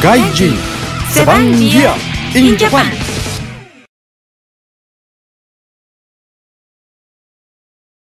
外人セバンギア。In Japan